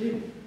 sleep.